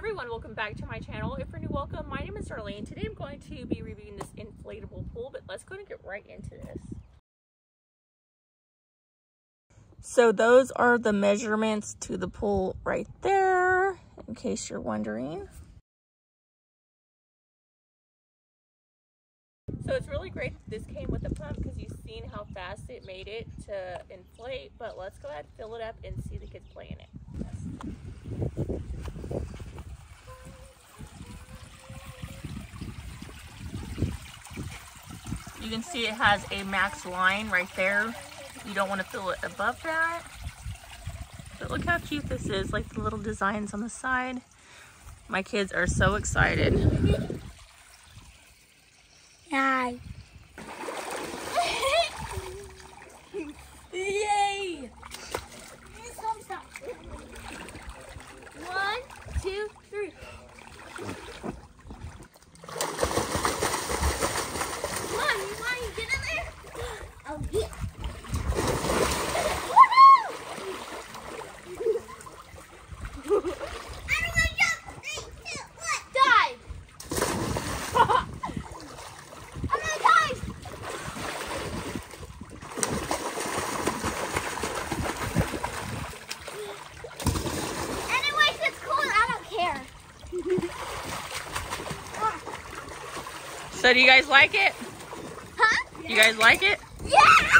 everyone, welcome back to my channel. If you're new, welcome. My name is Darlene. Today I'm going to be reviewing this inflatable pool, but let's go and get right into this. So those are the measurements to the pool right there, in case you're wondering. So it's really great this came with a pump because you've seen how fast it made it to inflate, but let's go ahead and fill it up and see the kids play in it. You can see it has a max line right there. You don't want to fill it above that. But look how cute this is, like the little designs on the side. My kids are so excited. Yay! So do you guys like it? Huh? You guys like it? Yeah!